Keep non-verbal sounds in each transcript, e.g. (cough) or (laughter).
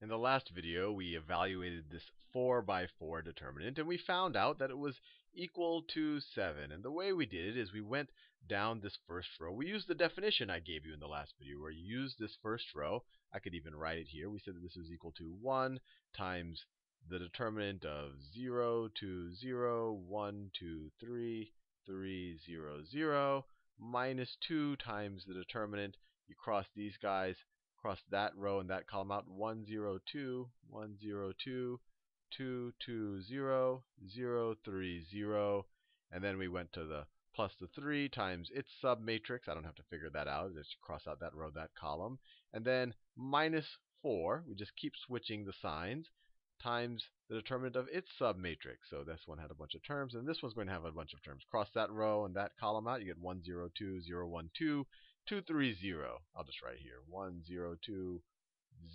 In the last video, we evaluated this 4 by 4 determinant, and we found out that it was equal to 7. And the way we did it is we went down this first row. We used the definition I gave you in the last video, where you use this first row. I could even write it here. We said that this was equal to 1 times the determinant of 0, 2, 0, 1, 2, 3, 3, 0, 0, minus 2 times the determinant. You cross these guys cross that row and that column out 1, 0, 2, 1, 0, 2, 2, 2, 0, 0, 3, 0. And then we went to the plus the 3 times its submatrix. I don't have to figure that out. Just cross out that row, that column. And then minus 4. We just keep switching the signs times the determinant of its submatrix. So this one had a bunch of terms, and this one's going to have a bunch of terms. Cross that row and that column out, you get 1, 0, 2, 0, 1, 2, 2, 3, 0. I'll just write here 1, 0, 2,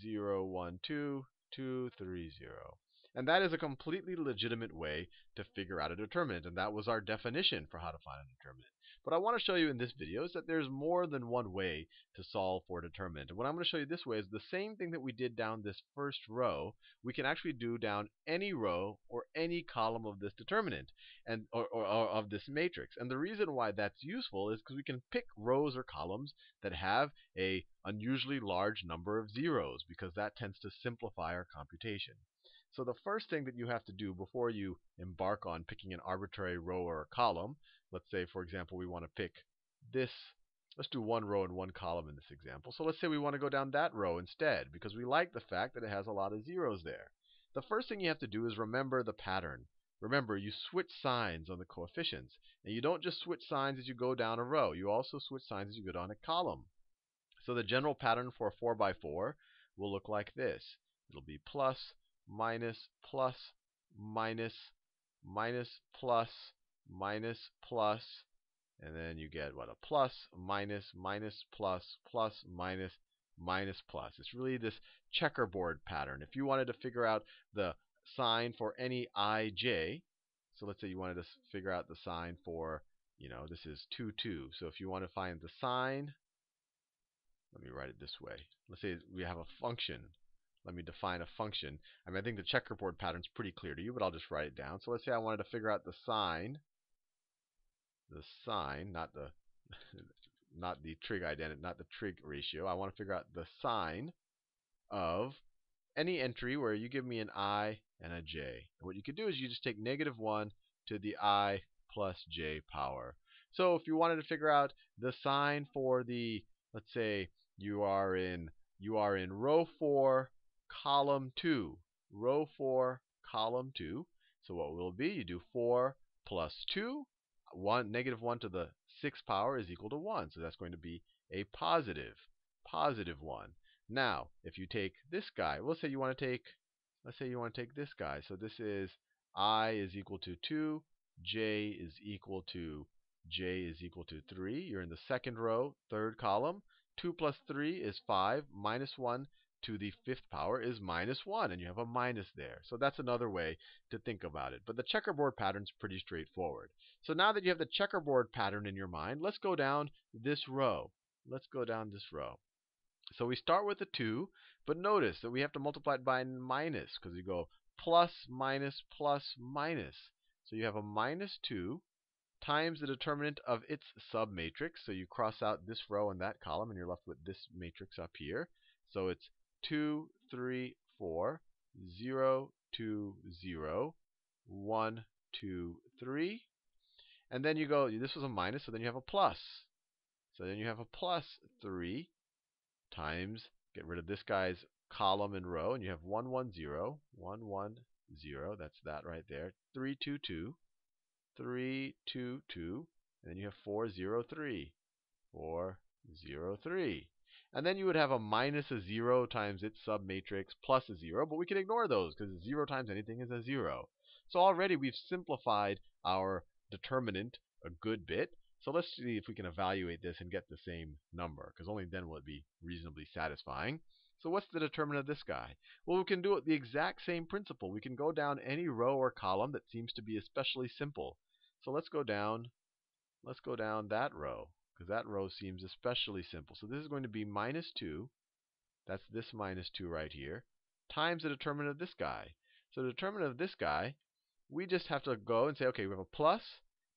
0, 1, 2, 2, 3, 0. And that is a completely legitimate way to figure out a determinant, and that was our definition for how to find a determinant. What I want to show you in this video is that there's more than one way to solve for a determinant. And what I'm going to show you this way is the same thing that we did down this first row, we can actually do down any row or any column of this determinant and or, or, or of this matrix. And the reason why that's useful is because we can pick rows or columns that have a unusually large number of zeros because that tends to simplify our computation. So the first thing that you have to do before you embark on picking an arbitrary row or a column, let's say, for example, we want to pick this. Let's do one row and one column in this example. So let's say we want to go down that row instead because we like the fact that it has a lot of zeros there. The first thing you have to do is remember the pattern. Remember, you switch signs on the coefficients. And you don't just switch signs as you go down a row. You also switch signs as you go down a column. So the general pattern for a 4 by 4 will look like this. It'll be plus minus, plus, minus, minus, plus, minus, plus, and then you get what? A plus, minus, minus, plus, plus, minus, minus, plus. It's really this checkerboard pattern. If you wanted to figure out the sign for any ij, so let's say you wanted to figure out the sign for, you know, this is 2, 2. So if you want to find the sign, let me write it this way. Let's say we have a function let me define a function. I mean, I think the checkerboard pattern is pretty clear to you, but I'll just write it down. So let's say I wanted to figure out the sign, the sign, not the (laughs) not the trig identity, not the trig ratio. I want to figure out the sign of any entry where you give me an i and a j. And what you could do is you just take negative 1 to the i plus j power. So if you wanted to figure out the sign for the, let's say you are in you are in row 4 column 2. Row 4, column 2. So what will it be? You do 4 plus 2. 1, negative 1 to the 6th power is equal to 1. So that's going to be a positive, positive 1. Now, if you take this guy, let's say you want to take, let's say you want to take this guy. So this is i is equal to 2, j is equal to j is equal to 3. You're in the second row, third column. 2 plus 3 is 5, minus 1 to the fifth power is minus 1, and you have a minus there. So that's another way to think about it. But the checkerboard pattern is pretty straightforward. So now that you have the checkerboard pattern in your mind, let's go down this row. Let's go down this row. So we start with a 2, but notice that we have to multiply it by minus because you go plus, minus, plus, minus. So you have a minus 2 times the determinant of its submatrix. So you cross out this row and that column, and you're left with this matrix up here. So it's 2, 3, 4, 0, 2, 0, 1, 2, 3. And then you go, this was a minus, so then you have a plus. So then you have a plus 3 times, get rid of this guy's column and row, and you have 1, 1, 0, 1, 1, 0. That's that right there. 3, 2, 2, 3, 2, 2. And then you have 4, 0, 3, 4, 0, 3. And then you would have a minus a 0 times its submatrix plus a 0. But we can ignore those because 0 times anything is a 0. So already we've simplified our determinant a good bit. So let's see if we can evaluate this and get the same number, because only then will it be reasonably satisfying. So what's the determinant of this guy? Well, we can do it the exact same principle. We can go down any row or column that seems to be especially simple. So let's go down, let's go down that row because that row seems especially simple. So this is going to be minus 2. That's this minus 2 right here. times the determinant of this guy. So the determinant of this guy, we just have to go and say, okay, we have a plus,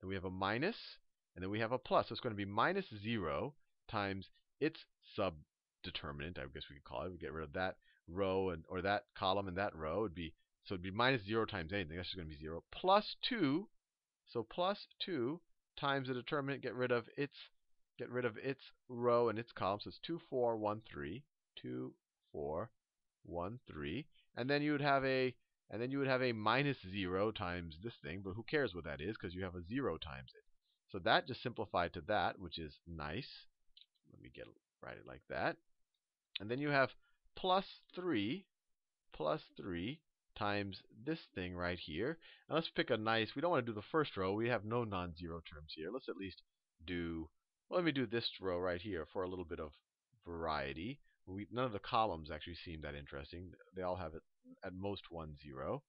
and we have a minus, and then we have a plus. So it's going to be minus 0 times its subdeterminant, I guess we could call it. We get rid of that row and or that column and that row. would be So it'd be minus 0 times anything. That's just going to be 0. Plus 2. So plus 2 times the determinant, get rid of its get rid of its row and its column. So it's 2, 4, 1, 3. 2, 4, 1, 3. And then you would have a and then you would have a minus 0 times this thing, but who cares what that is because you have a 0 times it. So that just simplified to that, which is nice. Let me get write it like that. And then you have plus 3 plus 3 times this thing right here. And let's pick a nice, we don't want to do the first row. We have no non-zero terms here. Let's at least do, well, let me do this row right here for a little bit of variety. We, none of the columns actually seem that interesting. They all have it at most one zero.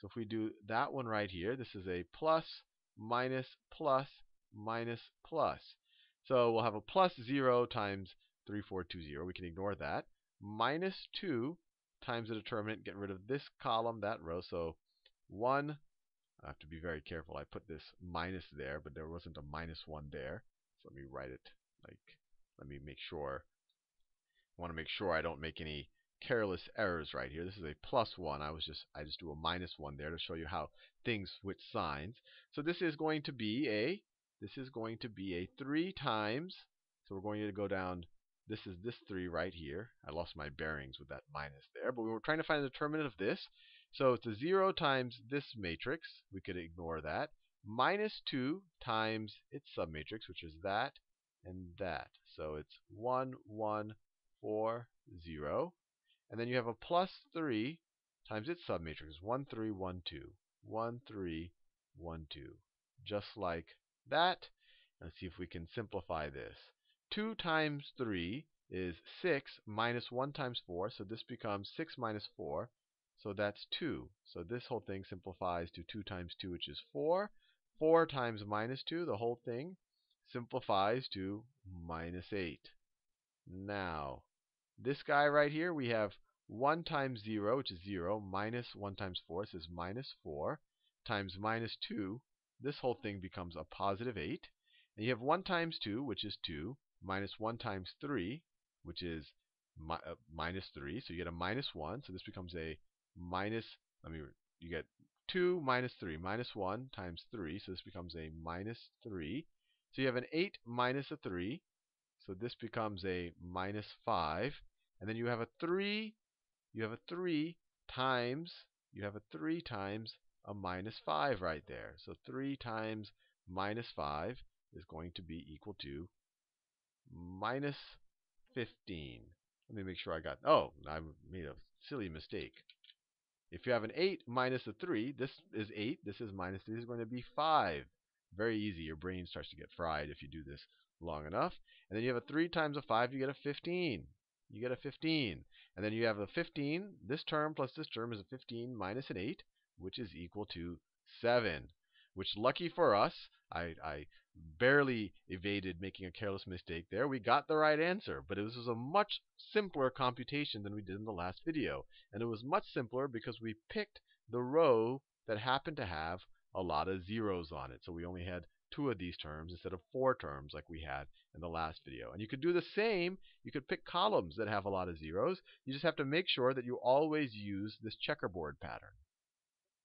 So if we do that one right here, this is a plus, minus, plus, minus, plus. So we'll have a plus 0 times 3420. We can ignore that. Minus 2 times the determinant. Get rid of this column, that row. So 1, I have to be very careful. I put this minus there, but there wasn't a minus 1 there. So let me write it like, let me make sure. I want to make sure I don't make any careless errors right here. This is a plus 1. I was just I just do a minus 1 there to show you how things switch signs. So this is going to be a this is going to be a 3 times so we're going to go down this is this 3 right here. I lost my bearings with that minus there, but we were trying to find the determinant of this. So it's a 0 times this matrix. We could ignore that. Minus 2 times its submatrix, which is that and that. So it's 1, 1, 4, 0. And then you have a plus 3 times its submatrix, 1, 3, 1, 2. 1, 3, 1, 2. Just like that. Let's see if we can simplify this. 2 times 3 is 6 minus 1 times 4. So this becomes 6 minus 4. So that's 2. So this whole thing simplifies to 2 times 2, which is 4. 4 times minus 2, the whole thing simplifies to minus 8. Now, this guy right here, we have 1 times 0, which is 0, minus 1 times 4, this is minus 4, times minus 2. This whole thing becomes a positive 8. And you have 1 times 2, which is 2, minus 1 times 3, which is mi uh, minus 3. So you get a minus 1. So this becomes a minus, let me, you get 2 minus 3, minus 1 times 3. So this becomes a minus 3. So you have an 8 minus a 3. So this becomes a minus 5. And then you have a 3, you have a 3 times, you have a 3 times a minus 5 right there. So 3 times minus 5 is going to be equal to minus 15. Let me make sure I got, oh, I made a silly mistake. If you have an 8 minus a 3, this is 8, this is minus 3, this is going to be 5. Very easy. Your brain starts to get fried if you do this long enough. And then you have a 3 times a 5, you get a 15. You get a 15. And then you have a 15. This term plus this term is a 15 minus an 8, which is equal to 7. Which, lucky for us, I, I barely evaded making a careless mistake there. We got the right answer, but this was a much simpler computation than we did in the last video. And it was much simpler because we picked the row that happened to have a lot of zeros on it. So we only had two of these terms instead of four terms like we had in the last video. And you could do the same. You could pick columns that have a lot of zeros. You just have to make sure that you always use this checkerboard pattern.